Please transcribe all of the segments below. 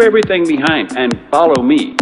leave everything behind and follow me.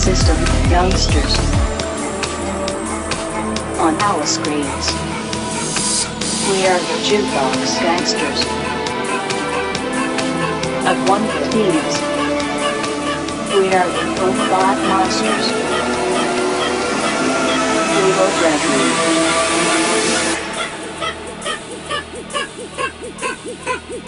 System, youngsters. On our screens. We are the jukebox gangsters. Of one. We are the robot monsters. We will rescue.